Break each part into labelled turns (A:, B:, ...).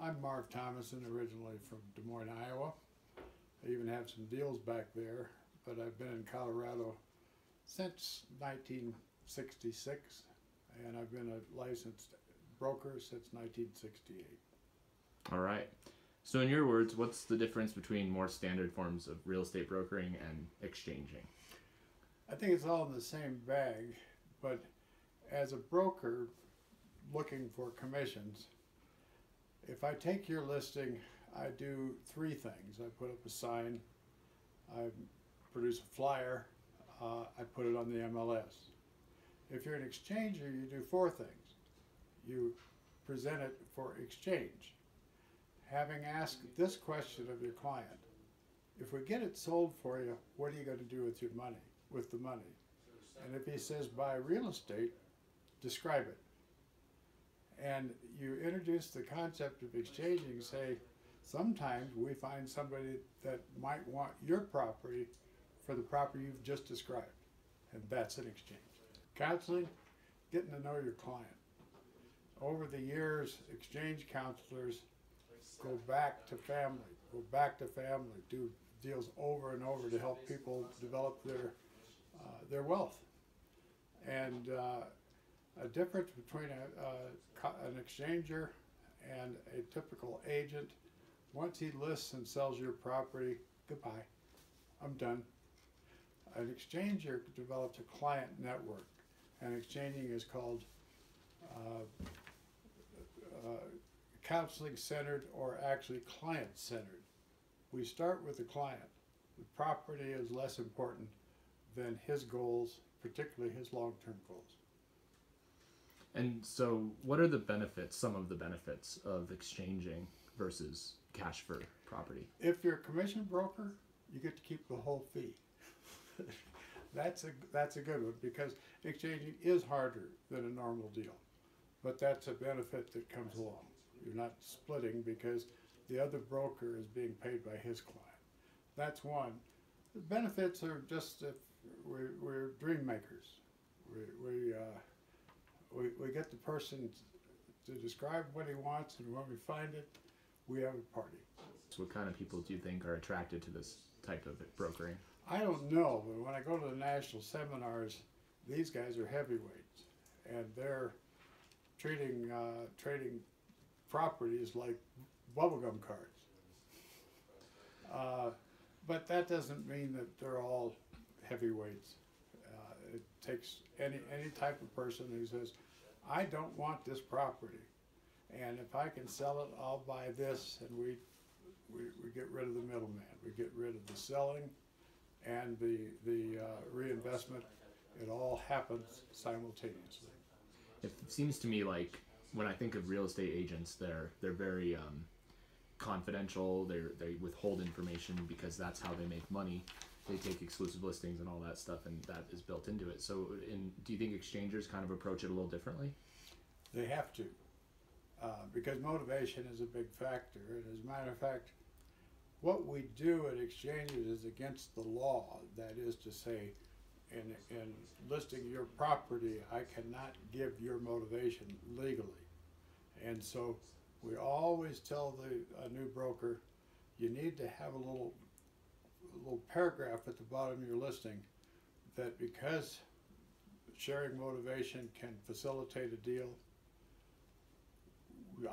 A: I'm Marv Thomason, originally from Des Moines, Iowa. I even have some deals back there, but I've been in Colorado since 1966, and I've been a licensed broker since 1968.
B: All right. So, in your words, what's the difference between more standard forms of real estate brokering and exchanging?
A: I think it's all in the same bag, but as a broker looking for commissions, if I take your listing, I do three things. I put up a sign, I produce a flyer, uh, I put it on the MLS. If you're an exchanger, you do four things. You present it for exchange. Having asked this question of your client, if we get it sold for you, what are you going to do with your money, with the money? And if he says buy real estate, describe it. And you introduce the concept of exchanging, say, sometimes we find somebody that might want your property for the property you've just described. And that's an exchange. Counseling, getting to know your client. Over the years, exchange counselors go back to family, go back to family, do deals over and over to help people develop their uh, their wealth. And uh, a difference between a, a, an exchanger and a typical agent, once he lists and sells your property, goodbye, I'm done. An exchanger develops a client network, and exchanging is called uh, uh, counseling centered or actually client centered. We start with the client. The property is less important than his goals, particularly his long term goals.
B: And so, what are the benefits, some of the benefits of exchanging versus cash for property?
A: If you're a commission broker, you get to keep the whole fee. that's a that's a good one because exchanging is harder than a normal deal, but that's a benefit that comes along. You're not splitting because the other broker is being paid by his client. That's one. The benefits are just if we're, we're dream makers. We, we, uh, we, we get the person to describe what he wants, and when we find it, we have a party.
B: So what kind of people do you think are attracted to this type of brokering?
A: I don't know, but when I go to the national seminars, these guys are heavyweights, and they're treating uh, trading properties like bubblegum cards. Uh, but that doesn't mean that they're all heavyweights. Takes any any type of person who says, "I don't want this property, and if I can sell it, I'll buy this," and we we, we get rid of the middleman. We get rid of the selling and the the uh, reinvestment. It all happens simultaneously.
B: It seems to me like when I think of real estate agents, they're they're very um, confidential. They they withhold information because that's how they make money. They take exclusive listings and all that stuff, and that is built into it. So, in, do you think exchangers kind of approach it a little differently?
A: They have to, uh, because motivation is a big factor. And as a matter of fact, what we do at exchanges is against the law. That is to say, in, in listing your property, I cannot give your motivation legally. And so we always tell the a new broker, you need to have a little, little paragraph at the bottom of your listing that because sharing motivation can facilitate a deal,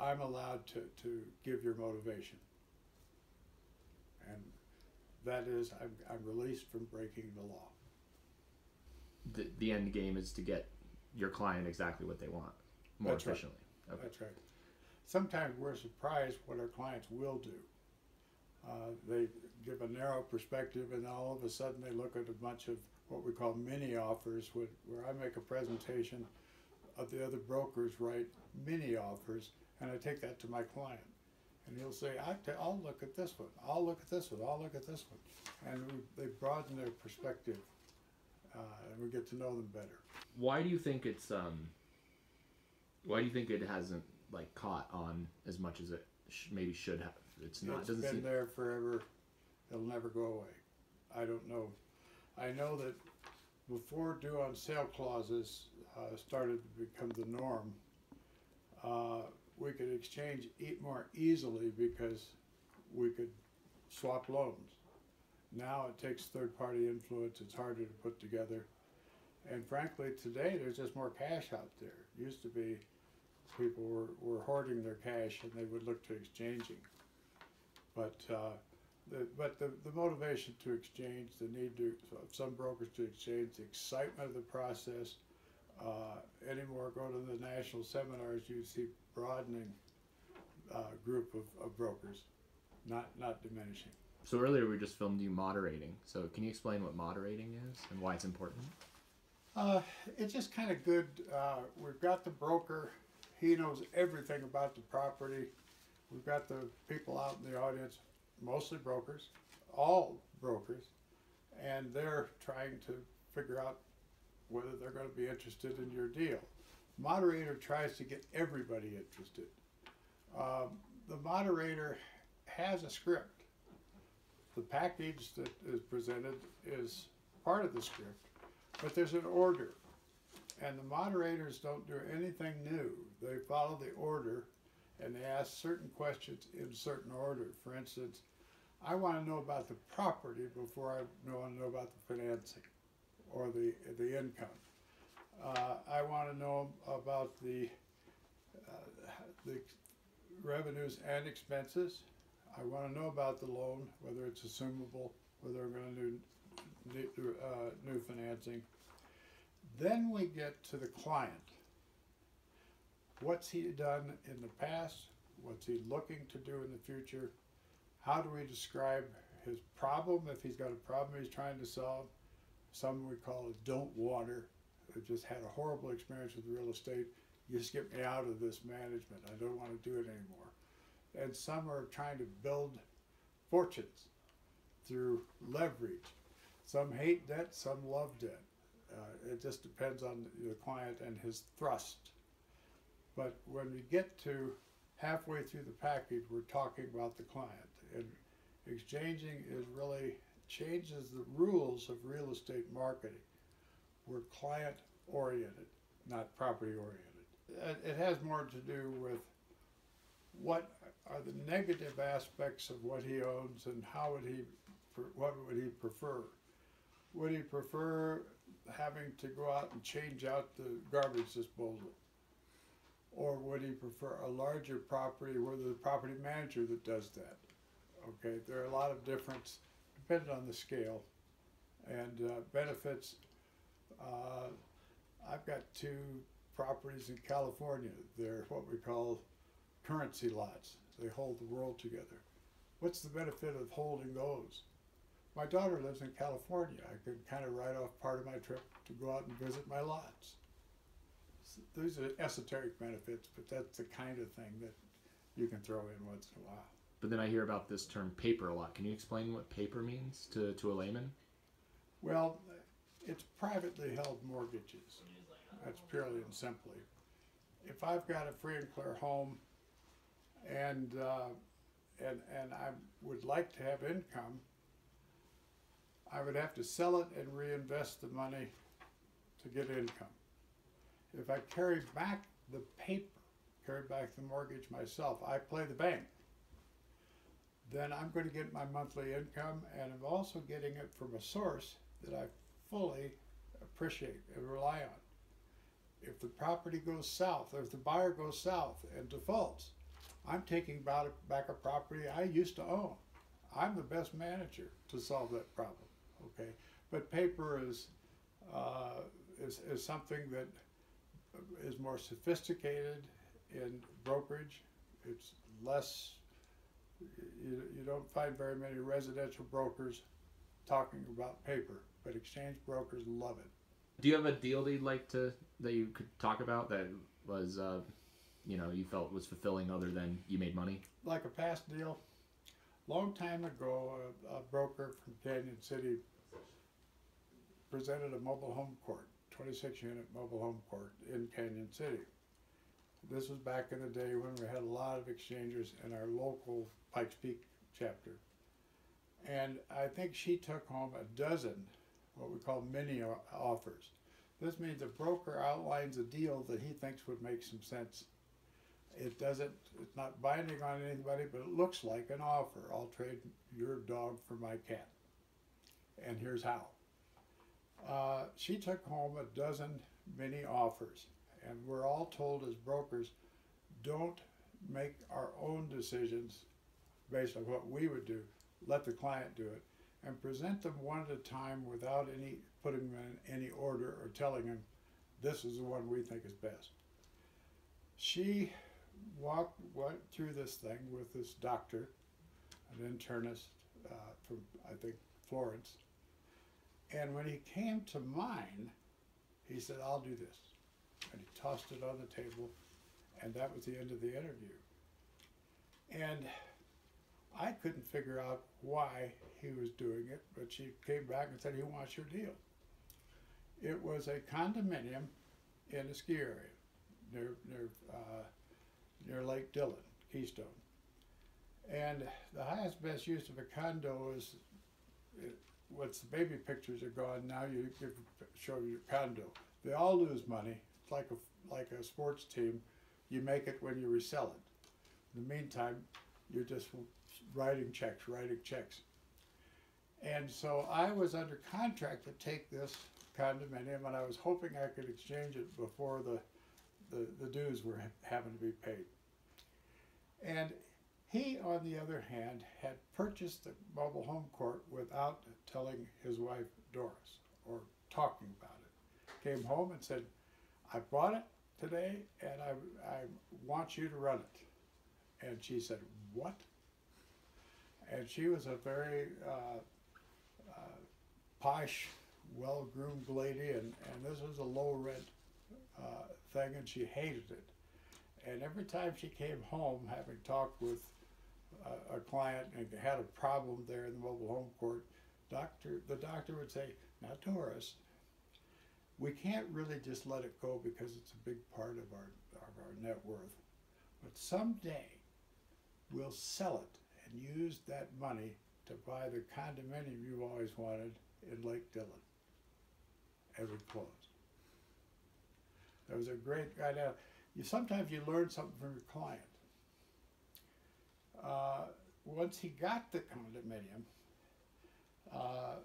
A: I'm allowed to, to give your motivation. And that is, I'm, I'm released from breaking the law
B: the, the end game is to get your client exactly what they want more
A: That's right.
B: efficiently. Okay.
A: That's right. Sometimes we're surprised what our clients will do. Uh, they give a narrow perspective, and all of a sudden they look at a bunch of what we call mini offers, where, where I make a presentation of the other brokers write mini offers, and I take that to my client. And he'll say, I t- I'll look at this one, I'll look at this one, I'll look at this one. And we, they broaden their perspective, uh, and we get to know them better.
B: Why do you think it's um? Why do you think it hasn't like caught on as much as it sh- maybe should have? It's not.
A: It's
B: doesn't
A: been
B: seem.
A: there forever. It'll never go away. I don't know. I know that before due on sale clauses uh, started to become the norm, uh, we could exchange e- more easily because we could swap loans. Now it takes third party influence, it's harder to put together. And frankly, today there's just more cash out there. It Used to be people were, were hoarding their cash and they would look to exchanging. But uh, the, but the, the motivation to exchange, the need to some brokers to exchange, the excitement of the process. Uh, anymore, go to the national seminars, you see broadening uh, group of, of brokers, not not diminishing.
B: So earlier we just filmed you moderating. So can you explain what moderating is and why it's important?
A: Uh, it's just kind of good. Uh, we've got the broker. He knows everything about the property. We've got the people out in the audience, mostly brokers, all brokers, and they're trying to figure out whether they're going to be interested in your deal. Moderator tries to get everybody interested. Um, the moderator has a script. The package that is presented is part of the script but there's an order. And the moderators don't do anything new. They follow the order and they ask certain questions in certain order. For instance, I want to know about the property before I want to know about the financing or the, the income. Uh, I want to know about the, uh, the revenues and expenses. I want to know about the loan, whether it's assumable, whether I'm going to do new, uh, new financing. Then we get to the client. What's he done in the past? What's he looking to do in the future? How do we describe his problem if he's got a problem he's trying to solve? Some we call it don't water. I just had a horrible experience with real estate. You just get me out of this management. I don't want to do it anymore. And some are trying to build fortunes through leverage. Some hate debt, some love debt. Uh, it just depends on the client and his thrust. But when we get to halfway through the package, we're talking about the client. And exchanging is really changes the rules of real estate marketing. We're client oriented, not property oriented. It has more to do with what are the negative aspects of what he owns and how would he, what would he prefer? Would he prefer having to go out and change out the garbage disposal? Or would he prefer a larger property where the property manager that does that? Okay, there are a lot of difference depending on the scale and uh, benefits. Uh, I've got two properties in California. They're what we call currency lots. They hold the world together. What's the benefit of holding those? My daughter lives in California. I could kind of write off part of my trip to go out and visit my lots. So these are esoteric benefits, but that's the kind of thing that you can throw in once in a while.
B: But then I hear about this term paper a lot. Can you explain what paper means to, to a layman?
A: Well, it's privately held mortgages. That's purely and simply. If I've got a free and clear home and uh, and and I would like to have income, I would have to sell it and reinvest the money to get income. If I carry back the paper, carry back the mortgage myself, I play the bank. Then I'm going to get my monthly income, and I'm also getting it from a source that I fully appreciate and rely on. If the property goes south, or if the buyer goes south and defaults, I'm taking back a property I used to own. I'm the best manager to solve that problem. Okay, but paper is uh, is is something that is more sophisticated in brokerage. It's less. You, you don't find very many residential brokers talking about paper, but exchange brokers love it.
B: Do you have a deal that you'd like to that you could talk about that was, uh, you know, you felt was fulfilling other than you made money?
A: Like a past deal, long time ago, a, a broker from Cañon City presented a mobile home court, 26 unit mobile home court in Cañon City. This was back in the day when we had a lot of exchangers in our local Pikes Peak chapter. And I think she took home a dozen what we call mini offers. This means a broker outlines a deal that he thinks would make some sense. It doesn't, it's not binding on anybody, but it looks like an offer. I'll trade your dog for my cat. And here's how. Uh, she took home a dozen mini offers, and we're all told as brokers, don't make our own decisions based on what we would do. Let the client do it, and present them one at a time without any putting them in any order or telling them this is the one we think is best. She walked went through this thing with this doctor, an internist uh, from I think Florence, and when he came to mine, he said, "I'll do this," and he tossed it on the table, and that was the end of the interview. And I couldn't figure out why he was doing it, but she came back and said, "He wants your deal." It was a condominium in a ski area near near uh, near Lake Dillon, Keystone. And the highest best use of a condo is once the baby pictures are gone, now you give, show your condo. They all lose money. It's like a like a sports team. You make it when you resell it. In the meantime, you're just writing checks, writing checks. And so I was under contract to take this condominium, and I was hoping I could exchange it before the the, the dues were having to be paid. And he, on the other hand, had purchased the mobile home court without telling his wife Doris or talking about it. Came home and said, I bought it today and I, I want you to run it. And she said, What? And she was a very uh, uh, posh, well groomed lady, and, and this was a low rent uh, thing, and she hated it. And every time she came home, having talked with a, client and had a problem there in the mobile home court, doctor the doctor would say, "Now, Doris, we can't really just let it go because it's a big part of our of our net worth, but someday we'll sell it and use that money to buy the condominium you've always wanted in Lake Dillon." And we closed. That was a great idea. You sometimes you learn something from your client. Uh, once he got the condominium, uh,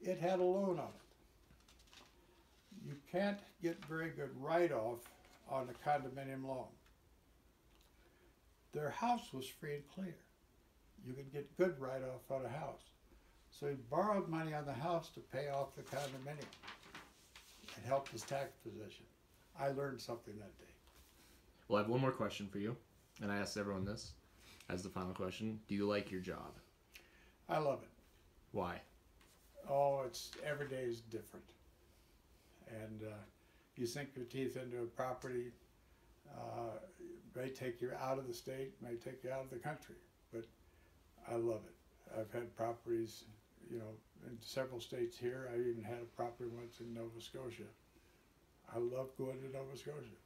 A: it had a loan on it. You can't get very good write-off on a condominium loan. Their house was free and clear. You could get good write-off on a house. So he borrowed money on the house to pay off the condominium. It helped his tax position. I learned something that day.
B: Well, I have one more question for you, and I asked everyone this as the final question. Do you like your job?
A: I love it.
B: Why?
A: Oh, it's every day is different, and uh, you sink your teeth into a property. Uh, may take you out of the state, may take you out of the country, but I love it. I've had properties, you know, in several states here. I even had a property once in Nova Scotia. I love going to Nova Scotia.